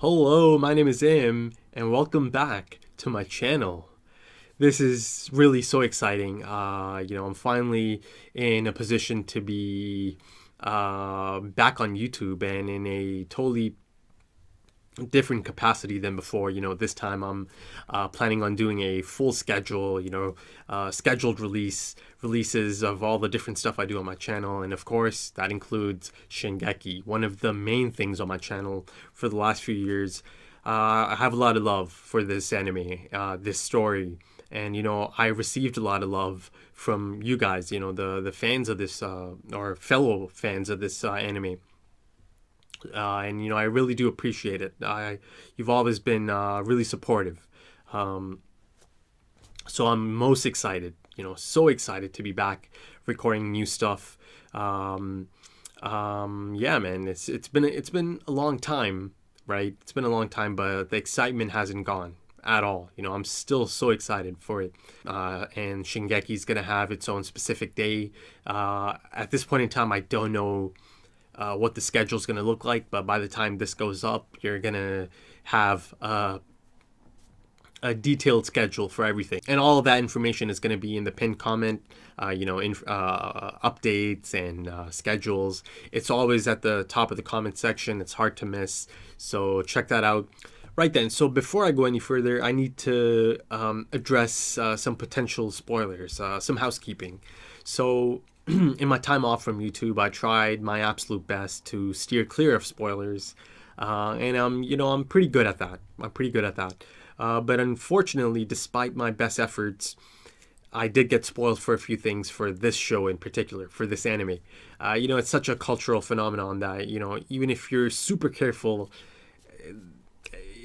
Hello, my name is Im, and welcome back to my channel. This is really so exciting. Uh, you know, I'm finally in a position to be uh, back on YouTube and in a totally different capacity than before. You know, this time I'm uh, planning on doing a full schedule, you know, uh, scheduled release releases of all the different stuff I do on my channel. And of course, that includes Shingeki, one of the main things on my channel for the last few years. Uh, I have a lot of love for this anime, uh, this story. And, you know, I received a lot of love from you guys, you know, the, the fans of this, uh, or fellow fans of this uh, anime uh, and you know I really do appreciate it. I you've always been uh, really supportive, um, so I'm most excited. You know, so excited to be back recording new stuff. Um, um, yeah, man, it's it's been it's been a long time, right? It's been a long time, but the excitement hasn't gone at all. You know, I'm still so excited for it. Uh, and Shingeki's gonna have its own specific day. Uh, at this point in time, I don't know uh, what the schedule is going to look like. But by the time this goes up, you're going to have uh, a detailed schedule for everything. And all of that information is going to be in the pinned comment, uh, you know, in, uh, updates and uh, schedules. It's always at the top of the comment section. It's hard to miss. So check that out. Right then, so before I go any further, I need to um, address uh, some potential spoilers, uh, some housekeeping. So in my time off from YouTube, I tried my absolute best to steer clear of spoilers, uh, and I'm you know I'm pretty good at that. I'm pretty good at that. Uh, but unfortunately, despite my best efforts, I did get spoiled for a few things for this show in particular, for this anime. Uh, you know, it's such a cultural phenomenon that you know even if you're super careful.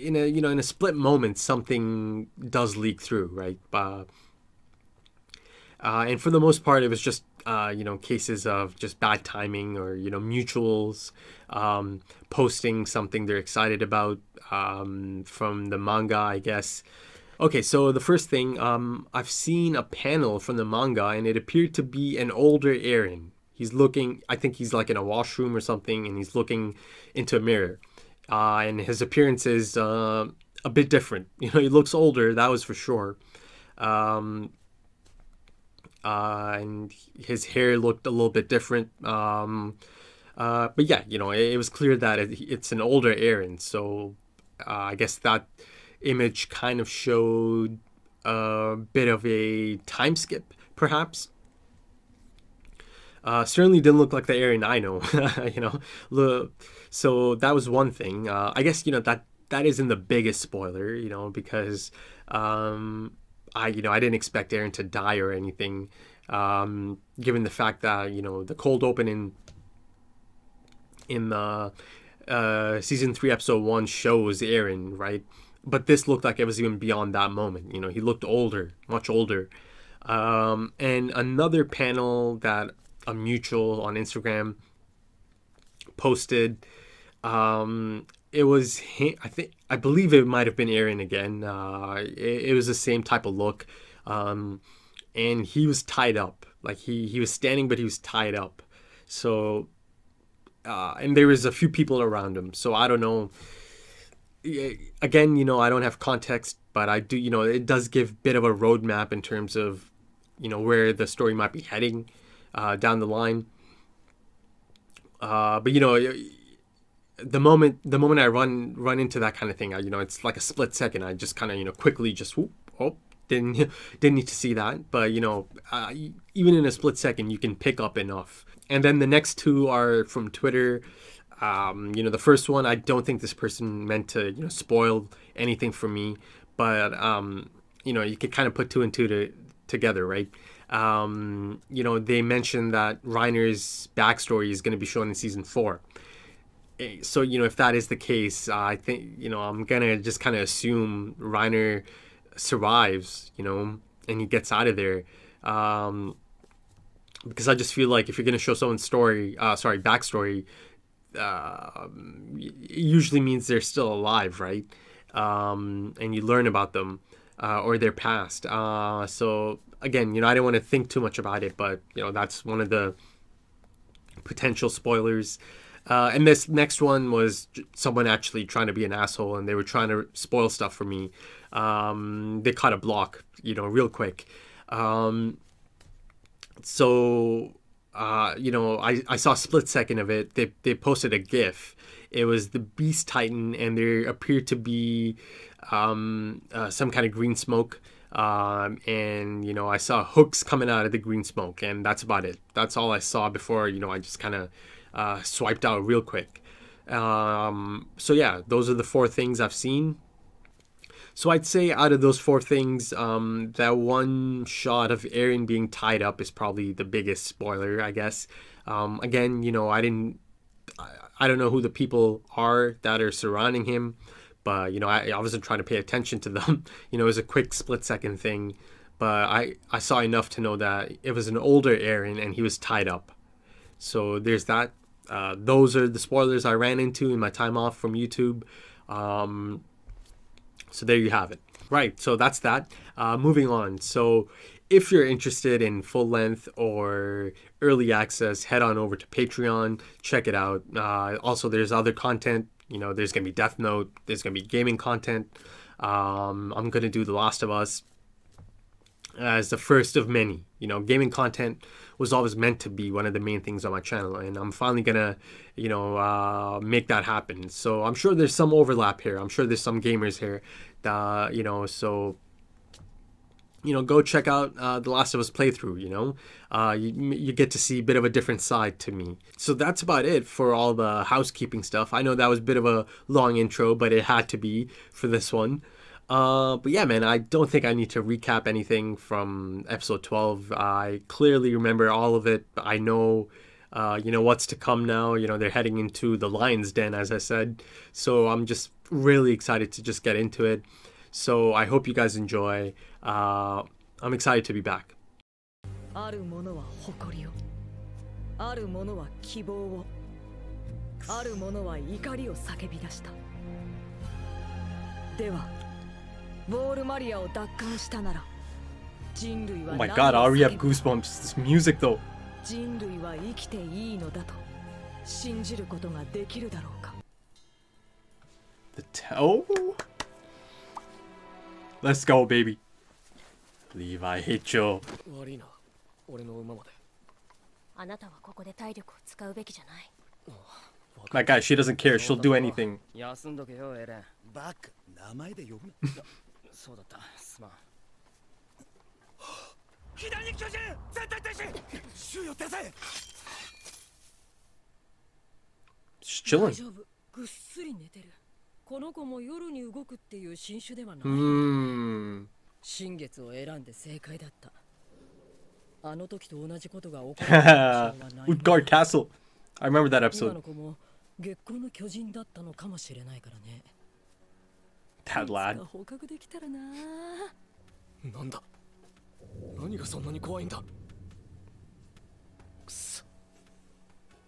In a you know in a split moment, something does leak through, right? Uh, uh, and for the most part, it was just uh, you know cases of just bad timing or you know mutuals um, posting something they're excited about um, from the manga, I guess. Okay, so the first thing um, I've seen a panel from the manga, and it appeared to be an older Eren. He's looking, I think he's like in a washroom or something, and he's looking into a mirror. Uh, and his appearance is uh, a bit different. You know, he looks older, that was for sure. Um, uh, and his hair looked a little bit different. Um, uh, but yeah, you know, it, it was clear that it, it's an older Eren, so uh, I guess that image kind of showed a bit of a time skip, perhaps. Uh, certainly didn't look like the Eren I know, you know. So that was one thing. Uh, I guess you know that that isn't the biggest spoiler, you know, because um, I you know I didn't expect Eren to die or anything, um, given the fact that you know the cold open in in the uh, season three episode one shows Eren right, but this looked like it was even beyond that moment. You know he looked older, much older. Um, and another panel that a mutual on Instagram posted. Um, it was I think I believe it might have been Eren again. Uh, it, it, was the same type of look, um, and he was tied up. Like he he was standing, but he was tied up. So, uh, and there was a few people around him. So I don't know. Again, you know, I don't have context, but I do. You know, it does give a bit of a roadmap in terms of, you know, where the story might be heading uh, down the line. Uh, but you know the moment the moment I run run into that kind of thing, I, you know, it's like a split second. I just kind of you know quickly just whoop, oh didn't didn't need to see that, but you know, uh, even in a split second, you can pick up enough. And then the next two are from Twitter. Um, you know, the first one, I don't think this person meant to you know spoil anything for me, but um, you know, you could kind of put two and two to, together, right? Um, you know, they mentioned that Reiner's backstory is going to be shown in season four so you know if that is the case, uh, I think you know I'm gonna just kind of assume Reiner survives, you know, and he gets out of there. Um, because I just feel like if you're gonna show someone's story, uh, sorry, backstory, uh, it usually means they're still alive, right? Um, and you learn about them uh, or their past. Uh, so again, you know, I don't want to think too much about it, but you know, that's one of the potential spoilers Uh, and this next one was someone actually trying to be an asshole, and they were trying to spoil stuff for me. Um, they caught a block, you know, real quick. Um, so, uh, you know, I, I saw a split second of it. They, they posted a GIF. It was the Beast Titan, and there appeared to be um, uh, some kind of green smoke. Um, and you know, I saw hooks coming out of the green smoke, and that's about it. That's all I saw before. You know, I just kind of uh, swiped out real quick. Um, so yeah, those are the four things I've seen. So I'd say out of those four things, um, that one shot of Eren being tied up is probably the biggest spoiler, I guess. Um, again, you know, I didn't, I, I don't know who the people are that are surrounding him, but you know, I, I wasn't trying to pay attention to them. you know, it was a quick split second thing, but I, I saw enough to know that it was an older Eren and he was tied up. So there's that. Uh, those are the spoilers I ran into in my time off from YouTube. Um, so there you have it. Right, so that's that. Uh, moving on. So if you're interested in full length or early access, head on over to Patreon, check it out. Uh, also, there's other content. You know, there's gonna be Death Note. There's gonna be gaming content. Um, I'm gonna do The Last of Us as the first of many. You know, gaming content was always meant to be one of the main things on my channel, and I'm finally gonna, you know, uh, make that happen. So I'm sure there's some overlap here. I'm sure there's some gamers here, that, you know, so. You know, go check out uh, the Last of Us playthrough. You know, uh, you, you get to see a bit of a different side to me. So that's about it for all the housekeeping stuff. I know that was a bit of a long intro, but it had to be for this one. Uh, but yeah, man, I don't think I need to recap anything from episode 12. I clearly remember all of it. I know, uh, you know, what's to come now. You know, they're heading into the lion's den, as I said. So I'm just really excited to just get into it. So I hope you guys enjoy. Uh, I'm excited to be back. あるものは誇りをあるものは希望をあるものは怒りを叫び出したでは Oh my god, I already have goosebumps. This music though. 人類は生きていいのだと信じることができるだろうか The toe? Let's go, baby. Levi Hitcho. 悪いな、俺の馬まで。あなたはここで体力を使うべきじゃない。My guy, she doesn't care. She'll do anything. 休んどけよ、エレン。バカ、名前で呼ぶな。 そうだった。すまん。左に巨人絶対停止！周囲を手伝え She's chilling. 大丈夫。ぐっすり寝てる。この子も夜に動くっていう新種ではない。うん。新月を選んで正解だった。あの時と同じことが起こる Utgard Castle. I remember that episode. 今の子も月光の巨人だったのかもしれないからね That lad. 捕獲できたらな。なんだ何がそんなに怖いんだくそ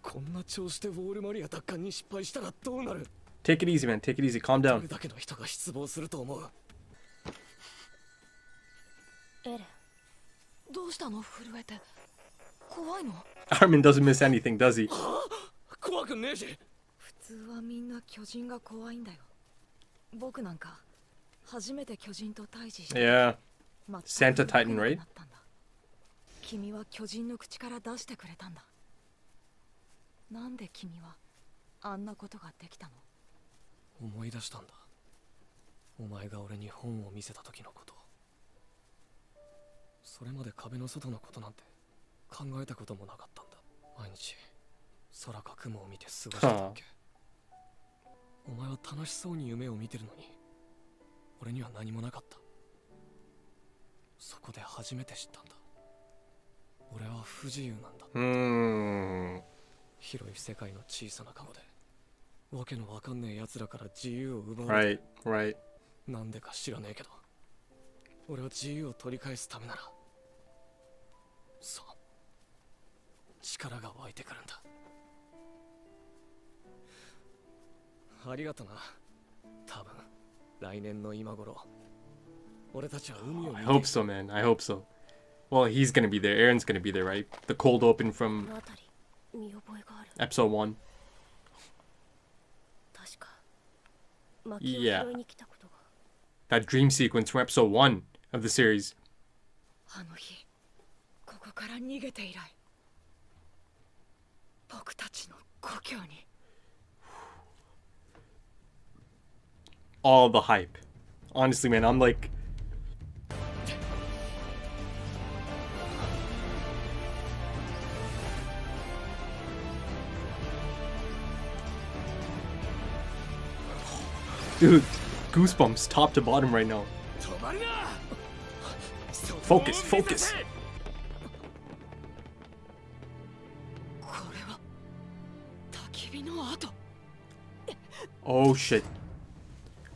こんな調子でウォールマリア奪還に失敗したらどうなる Take it easy, man. Take it easy. Calm down. だけの人が失望すると思う。エレン、どうしたの震えて。怖いの Armin doesn't miss anything, does he? 怖くねえし。普通はみんな巨人が怖いんだよ。 僕なんか初めて巨人と対峙した。Yeah. Santa Titan, right? 君は巨人の口から出してくれたんだ。なんで君はあんなことができたの？思い出したんだ。お前が俺に本を見せた時のこと。それまで壁の外のことなんて考えたこともなかったんだ。毎日空か雲を見て過ごしてたっけ？お前は楽しそうに夢を見てるのに俺には何もなかった。そこで初めて知ったんだ。俺は不自由なんだ。うん。広い世界の小さな顔でわけのわかんねえ奴らから自由を奪われて、right, right. なんでか知らねえけど俺は自由を取り返すためならそう力が湧いてくるんだありがとな多分来年の今頃俺たちは海を I hope so man I hope so Well, he's gonna be there. Aaron's gonna be there, right? The cold open from episode one. Yeah. That dream sequence from episode one of the series. all the hype. Honestly, man, I'm like... Dude, goosebumps top to bottom right now. Focus, focus! Oh shit,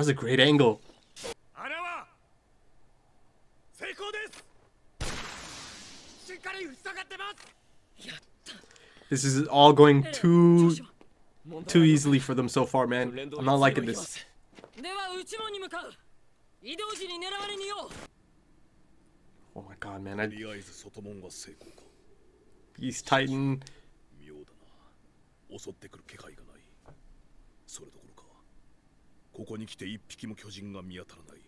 was a great angle. This is all going too too easily for them so far, man. I'm not liking this. Oh my god, man. I... Beast Titan. こここに来て一匹も巨人が見当たらない。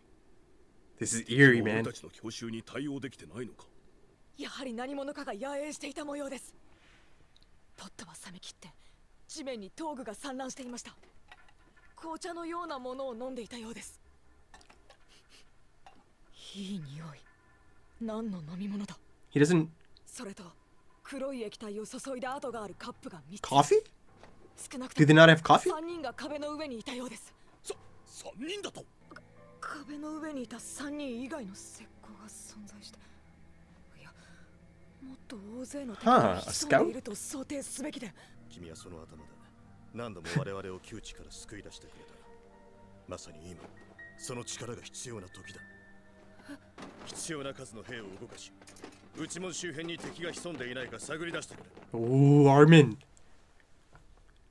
This is eerie, 俺 man. たちの強襲に対応できてないのか？やはり何者かが野営していた模様です。ポットは冷め切って地面に闘具が散乱していました。紅茶のようなものを飲んでいたようです。いい匂い。何の飲み物だ？He doesn't それと黒い液体を注いだ跡があるカップが3つ。Coffee? 少なく Do と they も not have coffee? 3人が壁の上にいたようです。そ3人だと。壁の上にいた3人以外の石膏が存在していやもっと大勢の敵はあが潜んでいると想定すべきで。君はその頭だ何度も我々を窮地から救い出してくれた。まさに今その力が必要な時だ。必要な数の兵を動かし内門周辺に敵が潜んでいないか探り出してくれ。Oh, Armin.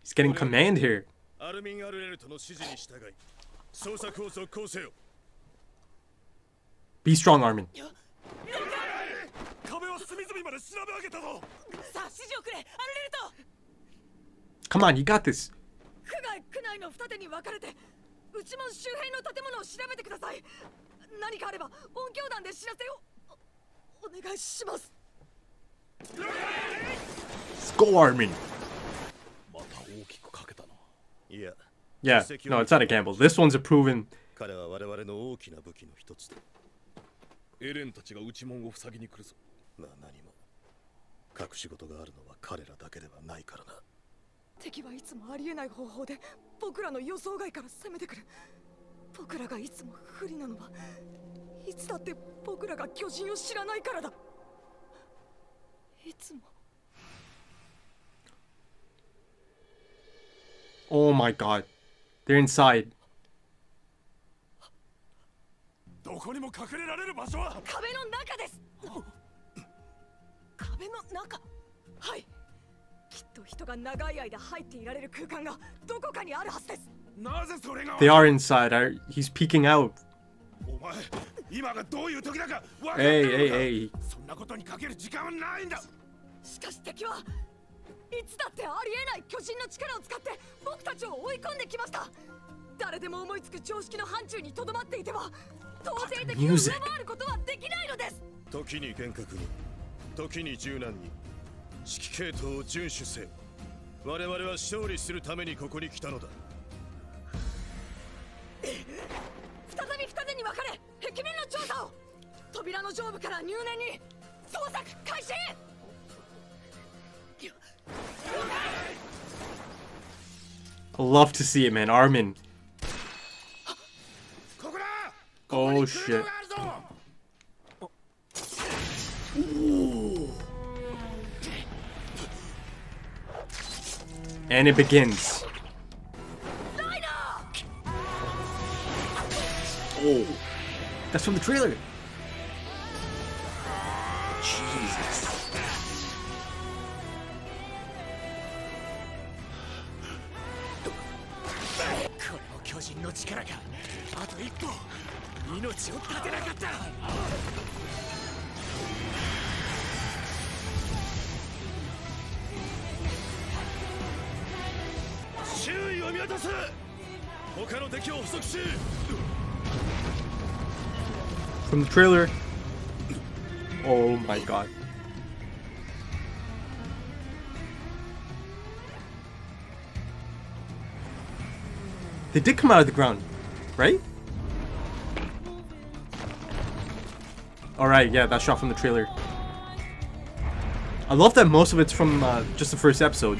He's getting command here. アルミン・アルレルトの指示に従い捜索を続行せよ。Be strong, Armin. 壁は隅々まで調べ上げたぞ。さあ指示をくれ。アルレルト Come on, you got this. 区外区内の二手に分かれて内門周辺の建物を調べてください。何かあれば音響弾で知らせを。おお願いします。Let's go, Armin. また大きくかけたないや Yeah, no, it's not a gamble. This one's a proven. 彼は我々の大きな武器の一つだエレンたちが内門を塞ぎに来るぞまあ何も隠し事があるのは彼らだけではないからな敵はいつもありえない方法で僕らの予想外から攻めてくる僕らがいつも不利なのはいつだって僕らが巨人を知らないからだいつも Oh my god. They're inside. They are inside. I, he's peeking out. Hey, hey, hey. いつだってありえない巨人の力を使って僕たちを追い込んできました。誰でも思いつく常識の範疇にとどまっていては当然的に上.回ることはできないのです。時に厳格に時に柔軟に指揮系統を遵守せよ。我々は勝利するためにここに来たのだ。再び二手に分かれ壁面の調査を。扉の上部から入念に捜索開始 Love to see it, man. Armin. Oh, shit. And it begins. Oh. That's from the trailer. The trailer. Oh my god. They did come out of the ground, right? Alright, yeah, that shot from the trailer. I love that most of it's from uh, just the first episode.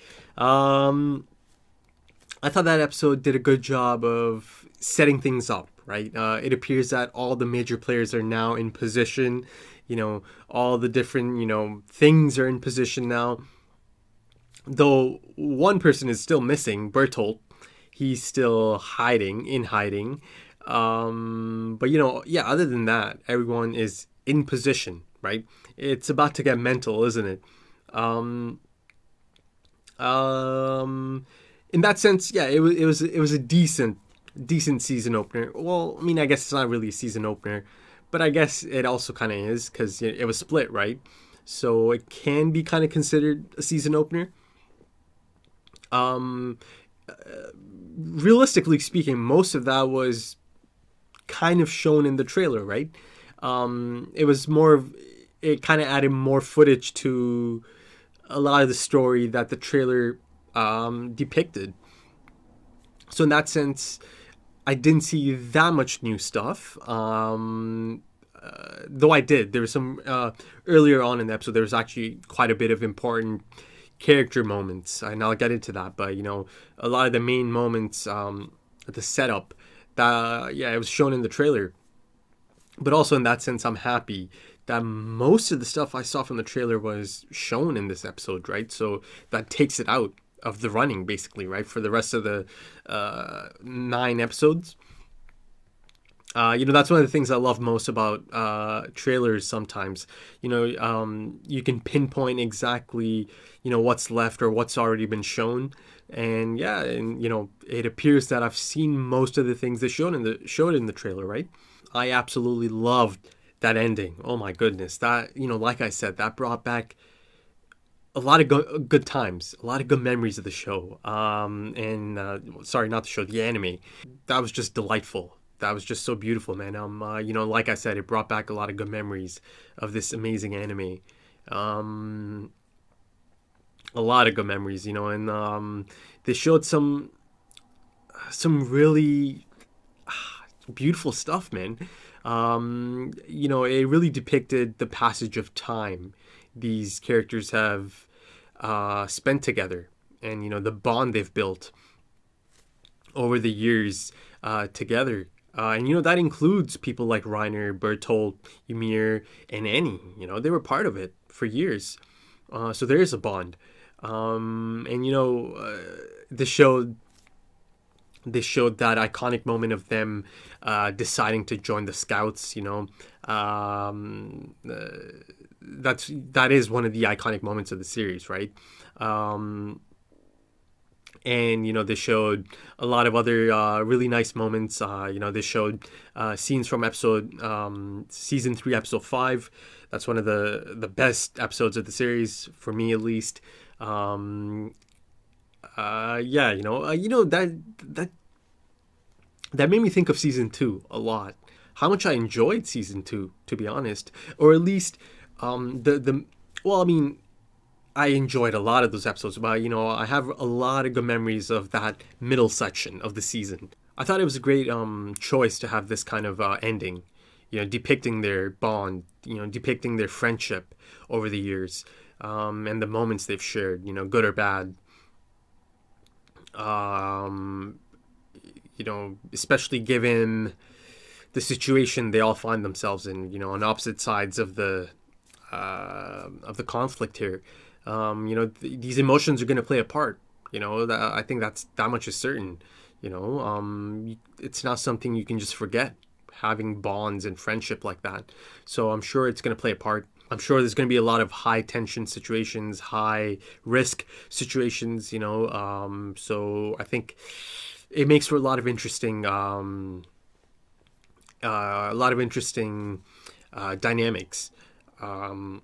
Um, I thought that episode did a good job of setting things up, right? Uh, it appears that all the major players are now in position. You know, all the different, you know, things are in position now. Though one person is still missing, Bertolt. He's still hiding, in hiding. Um, but you know, yeah, other than that, everyone is in position, right? It's about to get mental, isn't it? Um, um, in that sense, yeah, it was it was it was a decent decent season opener. Well, I mean, I guess it's not really a season opener, but I guess it also kind of is because it, it was split, right? So it can be kind of considered a season opener. Um, uh, realistically speaking, most of that was kind of shown in the trailer, right? Um, it was more of it kind of added more footage to a lot of the story that the trailer um, depicted. So in that sense, I didn't see that much new stuff. Um, uh, though I did, there was some uh, earlier on in the episode. There was actually quite a bit of important character moments, and I'll get into that. But you know, a lot of the main moments, um, the setup, that yeah, it was shown in the trailer. But also in that sense, I'm happy that most of the stuff I saw from the trailer was shown in this episode, right? So that takes it out of the running, basically, right, for the rest of the uh, nine episodes. Uh, you know, that's one of the things I love most about uh, trailers sometimes. You know, um, you can pinpoint exactly, you know, what's left or what's already been shown. And yeah, and you know, it appears that I've seen most of the things that showed in the showed in the trailer, right? I absolutely loved that ending. Oh my goodness, that you know, like I said, that brought back a lot of go- good times, a lot of good memories of the show. Um, and uh, sorry, not the show, the anime. That was just delightful. That was just so beautiful, man. Um, uh, you know, like I said, it brought back a lot of good memories of this amazing anime. Um, a lot of good memories, you know, and um, they showed some some really ah, beautiful stuff, man. Um, you know, it really depicted the passage of time these characters have uh, spent together, and you know the bond they've built over the years uh, together. Uh, and you know that includes people like Reiner, Bertolt, Ymir, and Annie. You know they were part of it for years, uh, so there is a bond. Um, and you know uh, the show they showed that iconic moment of them uh, deciding to join the scouts you know? Um, uh, that's that is one of the iconic moments of the series right? Um, and you know they showed a lot of other uh, really nice moments. Uh, you know they showed uh, scenes from episode um, season 3 episode 5 that's one of the the best episodes of the series for me at least. Um, uh, yeah you know uh, you know that that that made me think of season 2 a lot how much I enjoyed season 2 to be honest or at least um, the the well I mean I enjoyed a lot of those episodes, but you know, I have a lot of good memories of that middle section of the season. I thought it was a great um, choice to have this kind of uh, ending, you know, depicting their bond, you know, depicting their friendship over the years, um, and the moments they've shared, you know, good or bad. Um, you know, especially given the situation they all find themselves in, you know, on opposite sides of the uh, of the conflict here. Um, you know th- these emotions are going to play a part you know that, i think that's that much is certain you know. Um, it's not something you can just forget having bonds and friendship like that. So i'm sure it's going to play a part i'm sure there's going to be a lot of high tension situations high risk situations you know um, so i think it makes for a lot of interesting um, uh, a lot of interesting uh, dynamics um,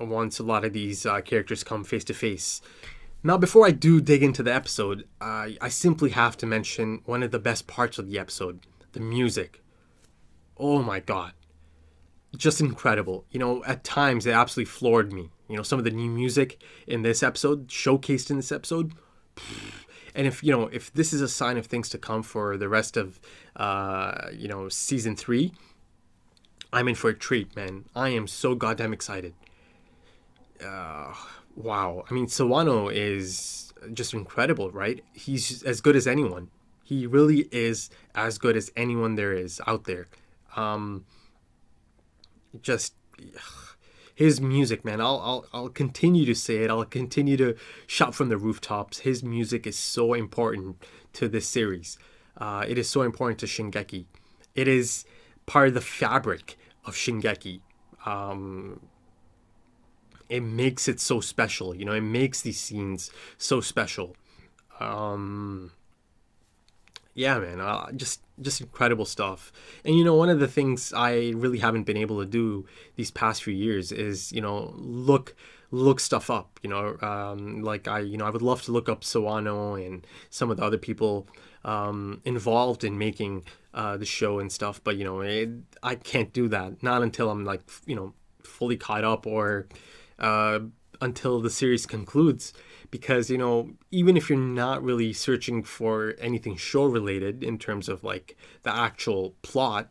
once a lot of these uh, characters come face to face. Now, before I do dig into the episode, I, I simply have to mention one of the best parts of the episode the music. Oh my god. Just incredible. You know, at times it absolutely floored me. You know, some of the new music in this episode, showcased in this episode. And if, you know, if this is a sign of things to come for the rest of, uh, you know, season three, I'm in for a treat, man. I am so goddamn excited uh, wow. I mean, Sawano is just incredible, right? He's as good as anyone. He really is as good as anyone there is out there. Um, just his music, man. I'll, I'll I'll continue to say it. I'll continue to shout from the rooftops. His music is so important to this series. Uh, it is so important to Shingeki. It is part of the fabric of Shingeki. Um, it makes it so special. You know, it makes these scenes so special. Um, yeah, man, uh, just just incredible stuff. And you know, one of the things I really haven't been able to do these past few years is you know look look stuff up. You know, um, like I you know I would love to look up Sawano and some of the other people um, involved in making uh, the show and stuff. But you know, it, I can't do that not until I'm like you know fully caught up or uh, until the series concludes because you know even if you're not really searching for anything show related in terms of like the actual plot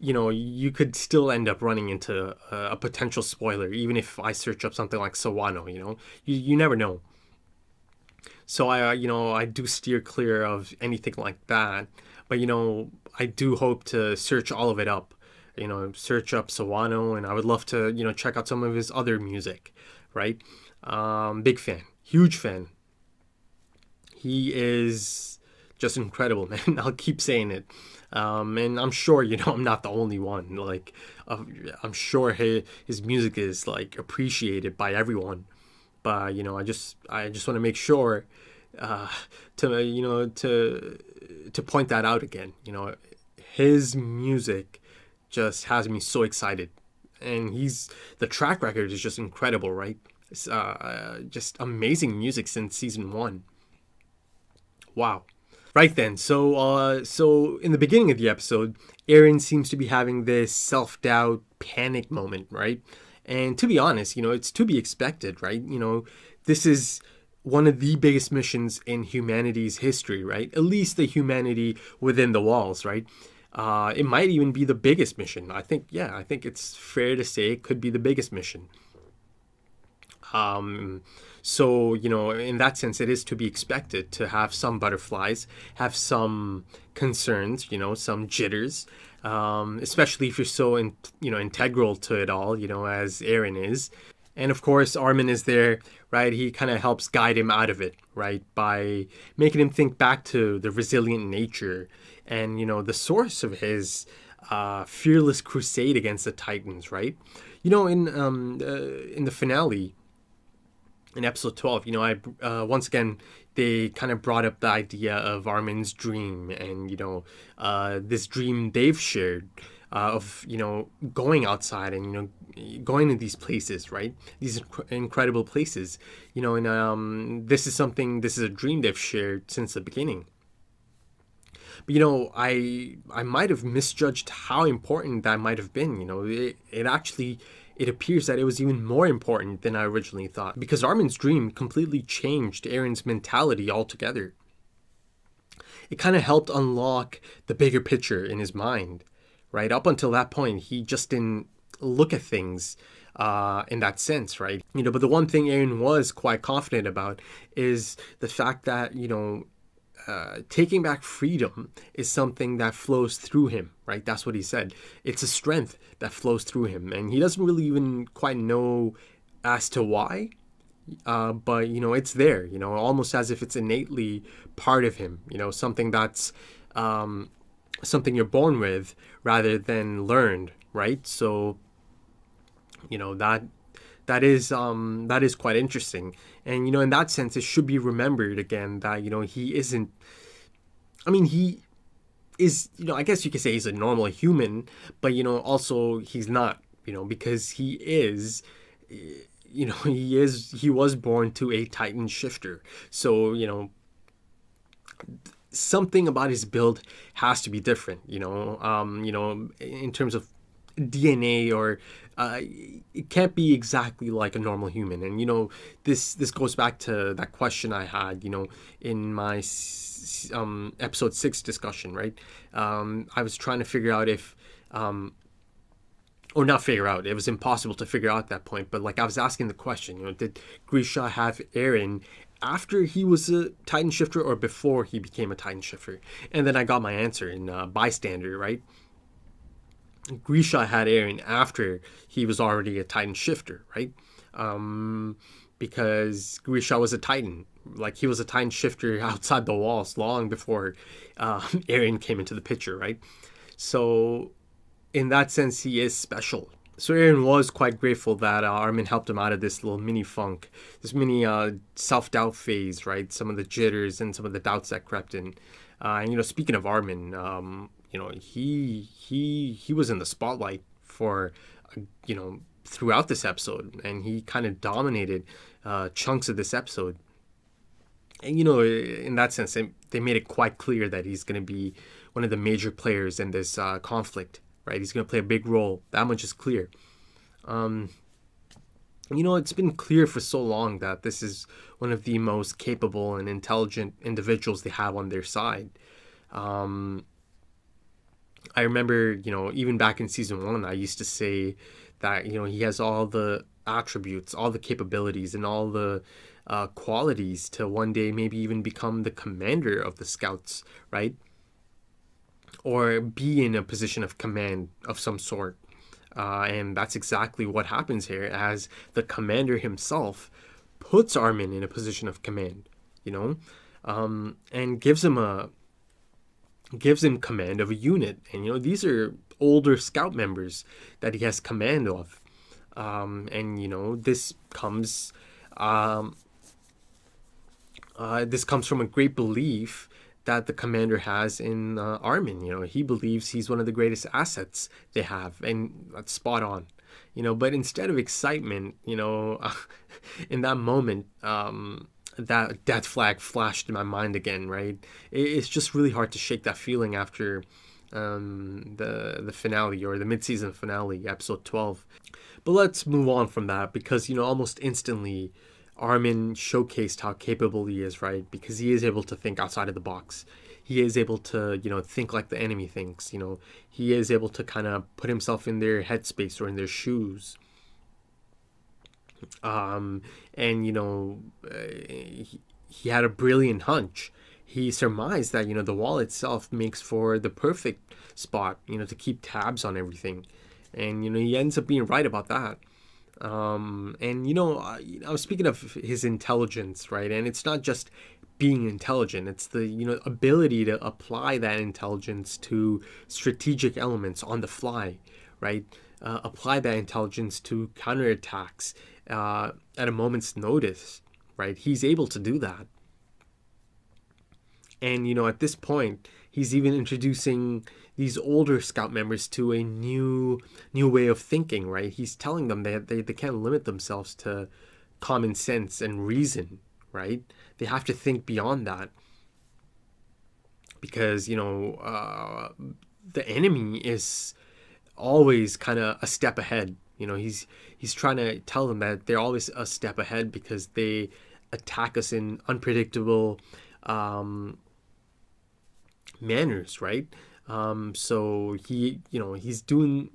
you know you could still end up running into a, a potential spoiler even if i search up something like sawano you know? You, you never know. So i uh, you know i do steer clear of anything like that but you know i do hope to search all of it up you know, search up Sawano, and I would love to, you know, check out some of his other music, right? Um, big fan, huge fan. He is just incredible, man. I'll keep saying it. Um, and I'm sure, you know, I'm not the only one. Like, uh, I'm sure his, his music is like appreciated by everyone. But you know, I just I just want to make sure uh, to you know to to point that out again. You know, his music just has me so excited. And he's the track record is just incredible, right? It's, uh, just amazing music since season one. Wow. Right then, so uh, so in the beginning of the episode, Eren seems to be having this self-doubt, panic moment, right? And to be honest, you know, it's to be expected, right? You know, this is one of the biggest missions in humanity's history, right? At least the humanity within the walls, right? Uh, it might even be the biggest mission. I think, yeah, I think it's fair to say it could be the biggest mission. Um, so, you know, in that sense, it is to be expected to have some butterflies, have some concerns, you know, some jitters, um, especially if you're so, in, you know, integral to it all, you know, as Eren is. And of course, Armin is there, right? He kind of helps guide him out of it, right? By making him think back to the resilient nature and, you know, the source of his uh, fearless crusade against the Titans, right? You know, in um, uh, in the finale, in episode 12, you know, I uh, once again they kind of brought up the idea of Armin's dream and you know uh, this dream they've shared uh, of you know going outside and you know going to these places, right? These inc- incredible places, you know, and um, this is something this is a dream they've shared since the beginning. But you know, I I might have misjudged how important that might have been. You know, it, it actually it appears that it was even more important than I originally thought, because Armin's dream completely changed Eren's mentality altogether. It kind of helped unlock the bigger picture in his mind, right? Up until that point, he just didn't look at things uh, in that sense, right? You know, but the one thing Eren was quite confident about is the fact that, you know, uh, taking back freedom is something that flows through him, right? That's what he said. It's a strength that flows through him, and he doesn't really even quite know as to why. Uh, but you know, it's there. You know, almost as if it's innately part of him. You know, something that's um, something you're born with rather than learned, right? So, you know that that is um that is quite interesting. And you know in that sense it should be remembered again that you know he isn't i mean he is you know i guess you could say he's a normal human but you know also he's not you know because he is you know he is he was born to a titan shifter. So you know something about his build has to be different you know um you know in terms of dna or uh, it can't be exactly like a normal human. And you know, this this goes back to that question I had, you know, in my um, episode six discussion, right? Um, I was trying to figure out if, um, or not figure out, it was impossible to figure out at that point. But like I was asking the question, you know, did Grisha have Eren after he was a Titan shifter or before he became a Titan shifter? And then I got my answer in uh, bystander, right? Grisha had Eren after he was already a Titan shifter, right? Um, because Grisha was a Titan. Like he was a Titan shifter outside the walls long before uh, Eren came into the picture, right? So, in that sense, he is special. So Eren was quite grateful that uh, Armin helped him out of this little mini funk, this mini uh, self doubt phase, right? Some of the jitters and some of the doubts that crept in. Uh, and you know, speaking of Armin, um, you know he he he was in the spotlight for you know throughout this episode and he kind of dominated uh, chunks of this episode. And you know in that sense they made it quite clear that he's going to be one of the major players in this uh, conflict right? He's going to play a big role. That much is clear. Um, you know it's been clear for so long that this is one of the most capable and intelligent individuals they have on their side. Um, I remember, you know, even back in season one, I used to say that, you know, he has all the attributes, all the capabilities, and all the uh, qualities to one day maybe even become the commander of the scouts, right? Or be in a position of command of some sort. Uh, and that's exactly what happens here as the commander himself puts Armin in a position of command, you know, um, and gives him a gives him command of a unit. And, you know, these are older scout members that he has command of. Um, and, you know, this comes. Um, uh, this comes from a great belief that the commander has in uh, Armin. You know, he believes he's one of the greatest assets they have, and that's spot on. You know, but instead of excitement, you know, in that moment, um, that death flag flashed in my mind again, right? It's just really hard to shake that feeling after um, the the finale or the mid-season finale, episode 12. But let's move on from that because you know almost instantly Armin showcased how capable he is, right? Because he is able to think outside of the box. He is able to, you know, think like the enemy thinks, you know. He is able to kind of put himself in their headspace or in their shoes um, and you know, uh, he, he had a brilliant hunch. He surmised that you know the wall itself makes for the perfect spot, you know, to keep tabs on everything, and you know he ends up being right about that. Um, and you know, I, I was speaking of his intelligence, right? And it's not just being intelligent; it's the you know ability to apply that intelligence to strategic elements on the fly, right? Uh, apply that intelligence to counterattacks uh, at a moment's notice, right? He's able to do that. And you know, at this point, he's even introducing these older scout members to a new new way of thinking, right? He's telling them that they, they can't limit themselves to common sense and reason, right? They have to think beyond that. Because, you know, uh, the enemy is always kind of a step ahead. You know, he's he's trying to tell them that they're always a step ahead because they attack us in unpredictable um, manners, right? Um, so he, you know, he's doing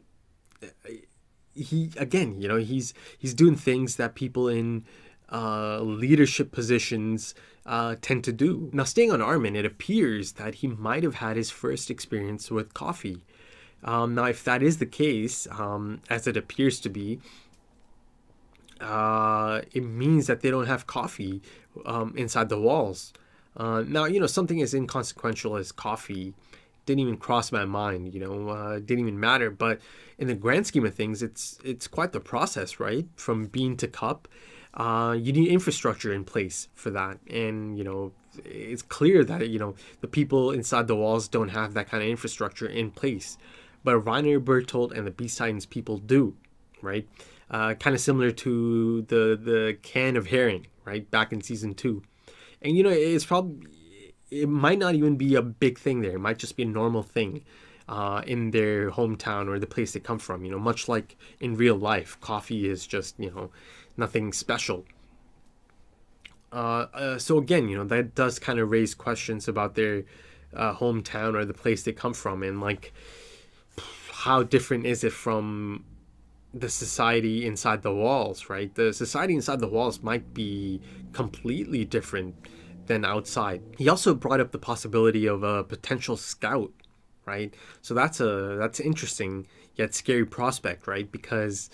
he again, you know, he's he's doing things that people in uh, leadership positions uh, tend to do. Now, staying on Armin, it appears that he might have had his first experience with coffee. Um, now, if that is the case, um, as it appears to be, uh, it means that they don't have coffee um, inside the walls. Uh, now, you know, something as inconsequential as coffee didn't even cross my mind, you know, uh, didn't even matter. But in the grand scheme of things, it's it's quite the process, right? From bean to cup, uh, you need infrastructure in place for that, and you know, it's clear that you know the people inside the walls don't have that kind of infrastructure in place, but Reiner Bertolt and the Beast Titans people do, right? Uh, kind of similar to the the can of herring, right? Back in season two and you know it's probably it might not even be a big thing there. It might just be a normal thing uh, in their hometown or the place they come from. You know, much like in real life, coffee is just you know nothing special. Uh, uh, so again, you know that does kind of raise questions about their uh, hometown or the place they come from, and like how different is it from the society inside the walls, right? The society inside the walls might be completely different than outside. He also brought up the possibility of a potential scout, right? So that's a that's interesting yet scary prospect, right? Because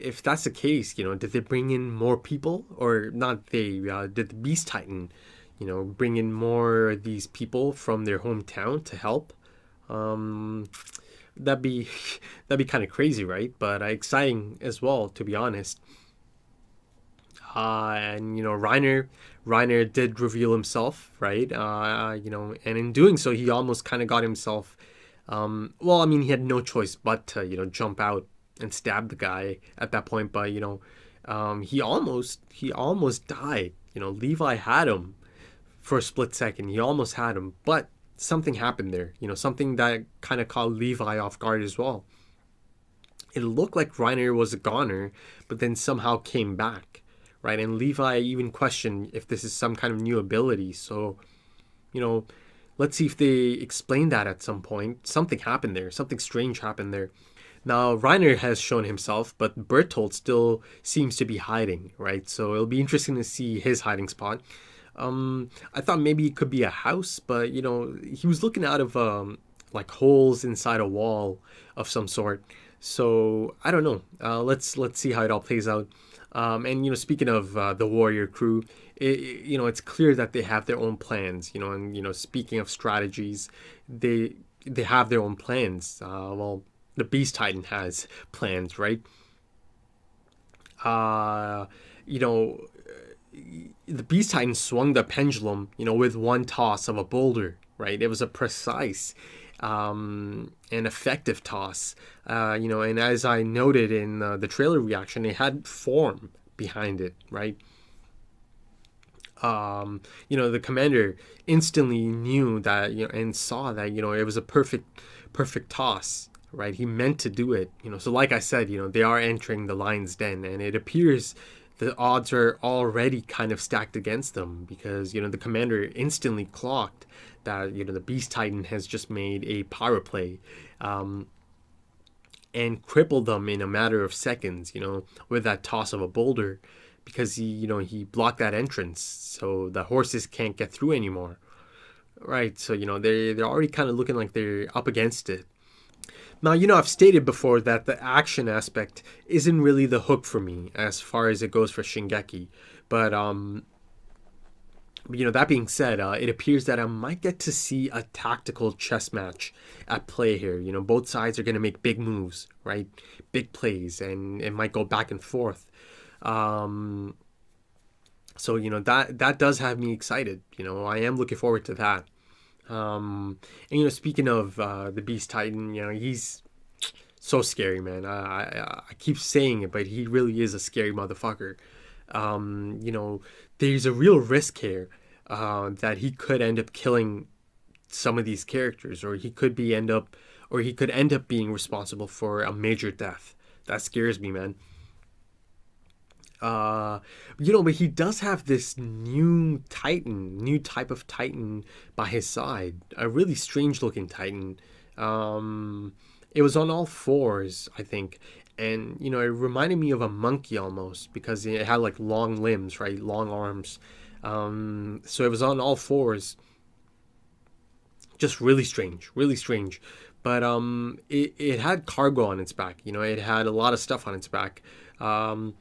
if that's the case, you know, did they bring in more people or not? They uh, did the Beast Titan, you know, bring in more of these people from their hometown to help. Um, that'd be that'd be kind of crazy, right? But uh, exciting as well, to be honest. Uh, and you know, Reiner, Reiner did reveal himself, right? Uh, you know, and in doing so, he almost kind of got himself. Um, well, I mean, he had no choice but to you know jump out and stab the guy at that point. But you know, um, he almost he almost died. You know, Levi had him for a split second. He almost had him, but something happened there. You know, something that kind of caught Levi off guard as well. It looked like Reiner was a goner, but then somehow came back, right? And Levi even questioned if this is some kind of new ability. So, you know, let's see if they explain that at some point. Something happened there. Something strange happened there. Now, Reiner has shown himself, but Bertolt still seems to be hiding, right? So it'll be interesting to see his hiding spot. Um, I thought maybe it could be a house, but you know, he was looking out of um, like holes inside a wall of some sort. So I don't know. Uh, let's let's see how it all plays out. Um, and you know, speaking of uh, the warrior crew, it, you know, it's clear that they have their own plans. You know, and you know, speaking of strategies, they they have their own plans. Uh, well, the Beast Titan has plans, right? Uh, you know, the Beast Titan swung the pendulum, you know, with one toss of a boulder, right? It was a precise um, and effective toss, uh, you know, and as I noted in uh, the trailer reaction, it had form behind it, right? Um, you know, the commander instantly knew that, you know, and saw that, you know, it was a perfect, perfect toss, right? He meant to do it, you know. So, like I said, you know, they are entering the lion's den, and it appears the odds are already kind of stacked against them because you know the commander instantly clocked that you know the beast titan has just made a power play um, and crippled them in a matter of seconds you know with that toss of a boulder because he you know he blocked that entrance so the horses can't get through anymore. Right so you know they they're already kind of looking like they're up against it Now, you know, I've stated before that the action aspect isn't really the hook for me as far as it goes for Shingeki. But, um, you know, that being said, uh, it appears that I might get to see a tactical chess match at play here. You know, both sides are going to make big moves, right? Big plays, and it might go back and forth. Um, so you know that that does have me excited. You know, I am looking forward to that. Um, and you know, speaking of uh, the Beast Titan, you know, he's so scary, man. I, I, I keep saying it, but he really is a scary motherfucker. Um, you know, there's a real risk here uh, that he could end up killing some of these characters, or he could be end up, or he could end up being responsible for a major death. That scares me, man. Uh, you know, but he does have this new Titan, new type of Titan by his side. A really strange looking Titan. Um, it was on all fours, I think. And, you know, it reminded me of a monkey almost because it had like long limbs, right? Long arms. Um, so it was on all fours. Just really strange, really strange. But um, it, it had cargo on its back. You know, it had a lot of stuff on its back. Um,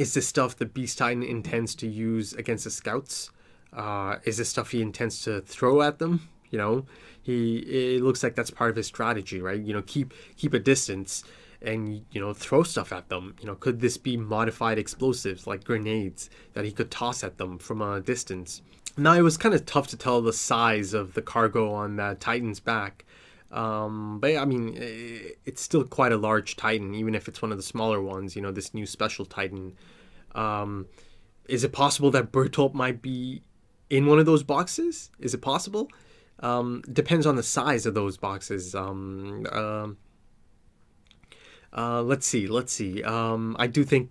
is this stuff the Beast Titan intends to use against the scouts? Uh, is this stuff he intends to throw at them? You know, he it looks like that's part of his strategy, right? You know, keep keep a distance and you know throw stuff at them. You know, could this be modified explosives like grenades that he could toss at them from a distance? Now it was kind of tough to tell the size of the cargo on that Titan's back. Um, but I mean, it's still quite a large Titan, even if it's one of the smaller ones. You know, this new special Titan. Um, is it possible that Bertolt might be in one of those boxes? Is it possible? Um, depends on the size of those boxes. Um, uh, uh, let's see. Let's see. Um, I do think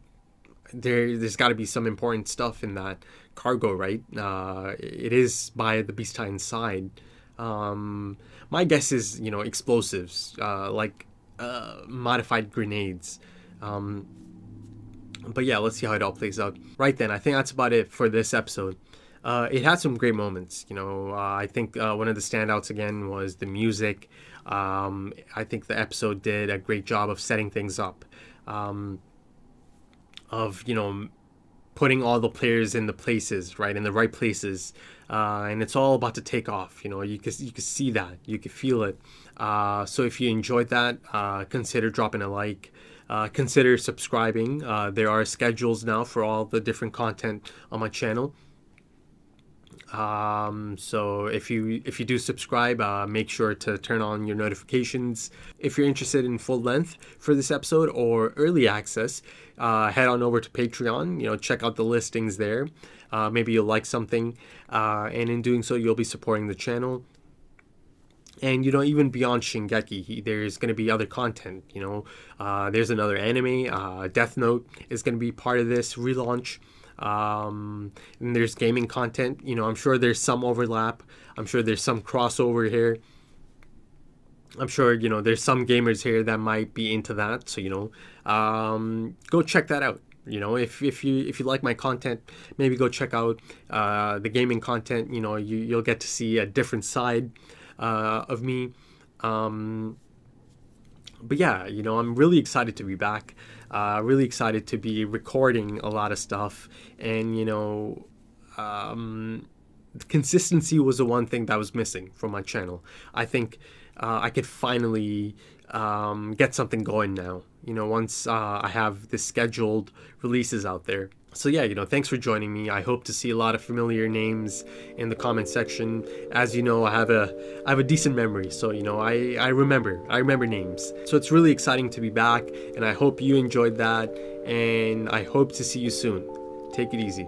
there there's got to be some important stuff in that cargo, right? Uh, it is by the Beast Titan side. Um, my guess is you know explosives uh, like uh, modified grenades. Um, but yeah, let's see how it all plays out. Right then, I think that's about it for this episode. Uh, it had some great moments. You know, uh, I think uh, one of the standouts again was the music. Um, I think the episode did a great job of setting things up, um, of you know, putting all the players in the places, right, in the right places, uh, and it's all about to take off. You know, you can you can see that, you can feel it. Uh, so if you enjoyed that, uh, consider dropping a like. Uh, consider subscribing. Uh, there are schedules now for all the different content on my channel. Um, so if you if you do subscribe, uh, make sure to turn on your notifications. If you're interested in full length for this episode or early access, uh, head on over to Patreon. You know, check out the listings there. Uh, maybe you'll like something, uh, and in doing so, you'll be supporting the channel. And you know, even beyond Shingeki, there's going to be other content. You know, uh, there's another anime. Uh, Death Note is going to be part of this relaunch. Um, and there's gaming content. You know, I'm sure there's some overlap. I'm sure there's some crossover here. I'm sure you know there's some gamers here that might be into that. So you know, um, go check that out. You know, if, if you if you like my content, maybe go check out uh, the gaming content. You know, you you'll get to see a different side uh, of me. Um, but yeah, you know, I'm really excited to be back. Uh, really excited to be recording a lot of stuff, and you know, um, consistency was the one thing that was missing from my channel. I think uh, I could finally um, get something going now. You know, once uh, I have the scheduled releases out there. So yeah, you know, thanks for joining me. I hope to see a lot of familiar names in the comment section. As you know, I have a I have a decent memory, so you know, I I remember. I remember names. So it's really exciting to be back, and I hope you enjoyed that and I hope to see you soon. Take it easy.